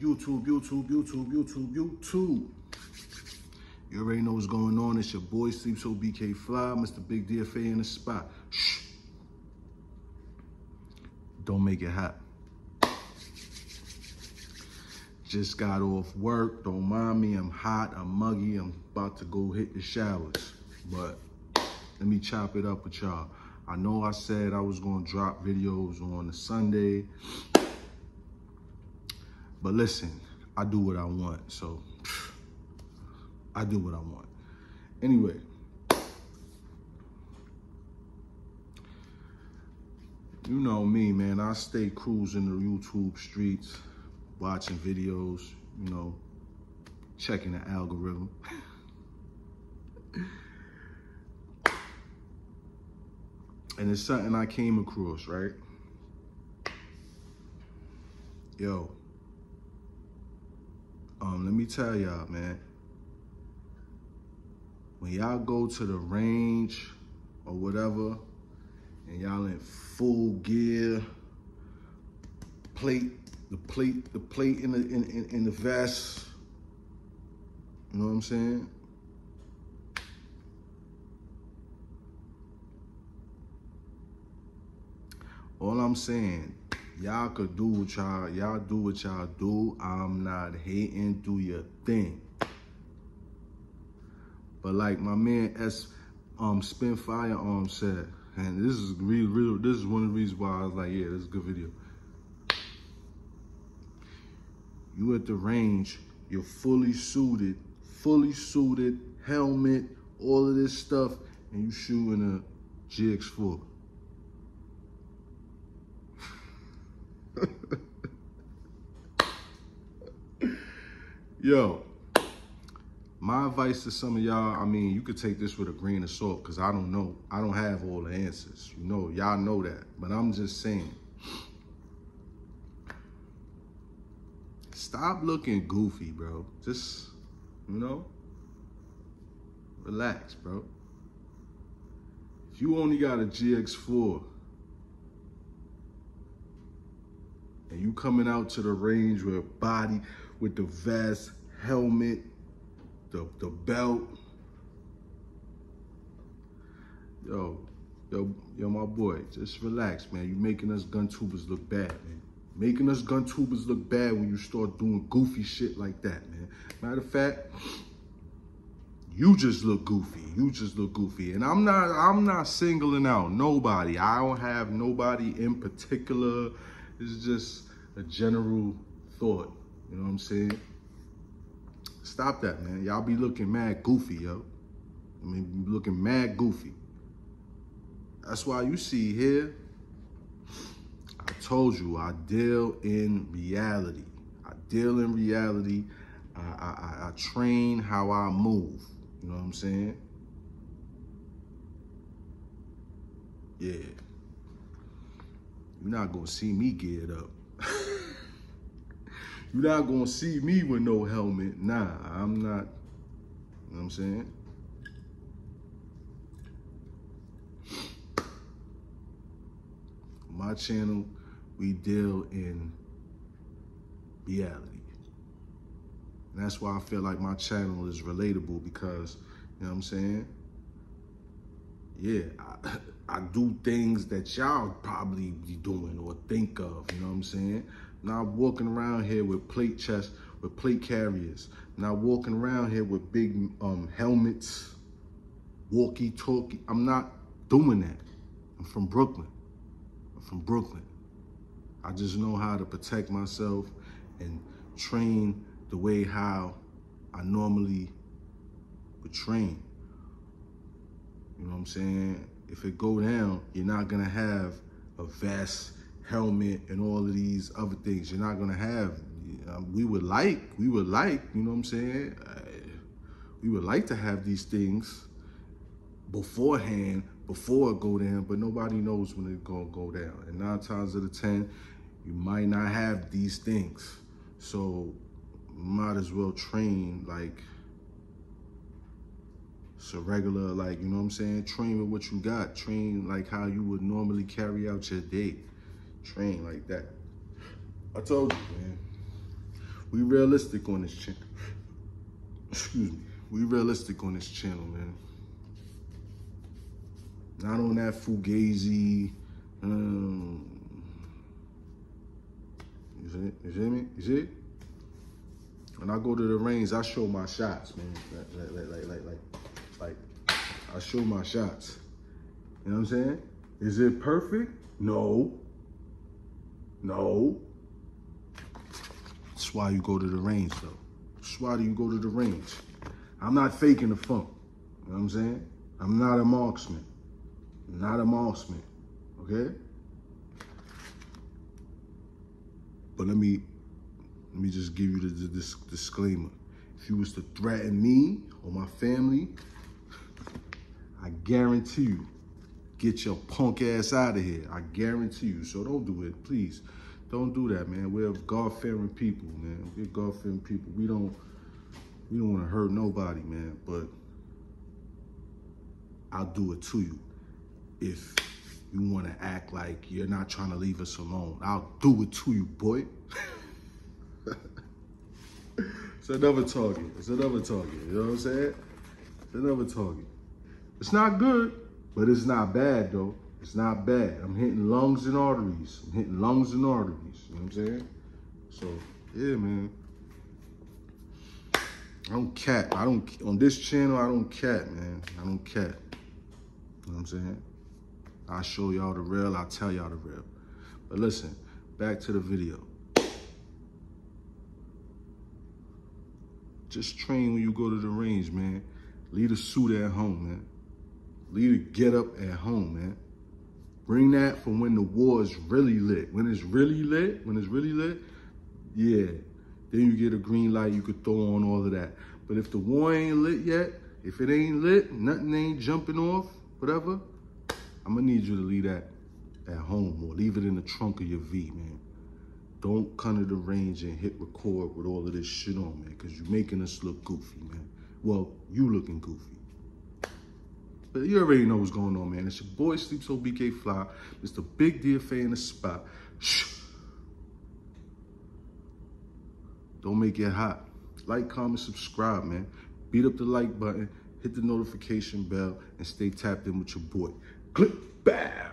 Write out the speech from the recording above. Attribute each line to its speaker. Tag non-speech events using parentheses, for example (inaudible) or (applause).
Speaker 1: YouTube, YouTube, YouTube, YouTube, YouTube. You already know what's going on. It's your boy Sleeps So BK Fly, Mr. Big DFA in the spot. Shh. Don't make it hot. Just got off work. Don't mind me. I'm hot. I'm muggy. I'm about to go hit the showers. But let me chop it up with y'all. I know I said I was going to drop videos on a Sunday. But listen, I do what I want. So I do what I want. Anyway. You know me, man. I stay cruising the YouTube streets, watching videos, you know, checking the algorithm. (laughs) and it's something I came across, right? Yo, um, let me tell y'all, man. When y'all go to the range or whatever, and y'all in full gear, plate, the plate, the plate in the in, in, in the vest. You know what I'm saying? All I'm saying, y'all could do what y'all, y'all do what y'all do. I'm not hating, do your thing. But like my man S um Spin Firearm said, and this is real, real, this is one of the reasons why I was like, yeah, this is a good video. You at the range, you're fully suited, fully suited, helmet, all of this stuff, and you shooting a GX4. Yo, my advice to some of y'all, I mean, you could take this with a grain of salt because I don't know. I don't have all the answers. You know, y'all know that. But I'm just saying. Stop looking goofy, bro. Just, you know, relax, bro. If you only got a GX4 and you coming out to the range with body, with the vest, helmet, the, the belt. Yo, yo, yo, my boy, just relax, man. You're making us gun tubers look bad, man. Making us gun tubers look bad when you start doing goofy shit like that, man. Matter of fact, you just look goofy. You just look goofy. And I'm not I'm not singling out nobody. I don't have nobody in particular. It's just a general thought. You know what I'm saying? Stop that, man. Y'all be looking mad goofy, yo. I mean, looking mad goofy. That's why you see here, I told you, I deal in reality. I deal in reality. I, I, I train how I move. You know what I'm saying? Yeah. You're not going to see me geared up. You're not gonna see me with no helmet. Nah, I'm not. You know what I'm saying? My channel, we deal in reality. And that's why I feel like my channel is relatable because, you know what I'm saying? Yeah, I, (laughs) I do things that y'all probably be doing or think of, you know what I'm saying? Not walking around here with plate chests, with plate carriers. Not walking around here with big um, helmets, walkie-talkie. I'm not doing that. I'm from Brooklyn. I'm from Brooklyn. I just know how to protect myself and train the way how I normally would train. You know what I'm saying? If it go down, you're not gonna have a vest helmet and all of these other things you're not gonna have. Um, we would like, we would like, you know what I'm saying? We would like to have these things beforehand, before it go down, but nobody knows when it's gonna go down. And nine times out of 10, you might not have these things. So might as well train like so regular, like, you know what I'm saying? Train with what you got. Train like how you would normally carry out your day train like that. I told you, man. we realistic on this channel. Excuse me. We realistic on this channel, man. Not on that fugazi. Um, you see, you see me? You see? When I go to the range, I show my shots, man. Like, like, like, like, like, like, I show my shots. You know what I'm saying? Is it perfect? No. No. That's why you go to the range, though. That's why do you go to the range. I'm not faking the funk. You know what I'm saying? I'm not a marksman. I'm not a marksman. Okay? But let me let me just give you the, the, this disclaimer. If you was to threaten me or my family, I guarantee you, get your punk ass out of here. I guarantee you. So don't do it, please. Don't do that, man. We're God-fearing people, man. We're God-fearing people. We don't we don't want to hurt nobody, man. But I'll do it to you if you want to act like you're not trying to leave us alone. I'll do it to you, boy. (laughs) it's another target. It's another target. You know what I'm saying? It's another target. It's not good, but it's not bad, though. It's not bad. I'm hitting lungs and arteries. I'm hitting lungs and arteries. You know what I'm saying? So, yeah, man. I don't cap. I don't, on this channel, I don't cap, man. I don't cap. You know what I'm saying? I show y'all the real, I tell y'all the real. But listen, back to the video. Just train when you go to the range, man. Leave the suit at home, man. Leave the get up at home, man. Bring that for when the war is really lit. When it's really lit, when it's really lit, yeah. Then you get a green light, you could throw on all of that. But if the war ain't lit yet, if it ain't lit, nothing ain't jumping off, whatever, I'm gonna need you to leave that at home or leave it in the trunk of your V, man. Don't come to the range and hit record with all of this shit on, man, because you're making us look goofy, man. Well, you looking goofy. But you already know what's going on, man. It's your boy Sleeps So BK Fly, Mr. Big DFA in the spot. Shh. Don't make it hot. Like, comment, subscribe, man. Beat up the like button, hit the notification bell, and stay tapped in with your boy. Click, bam!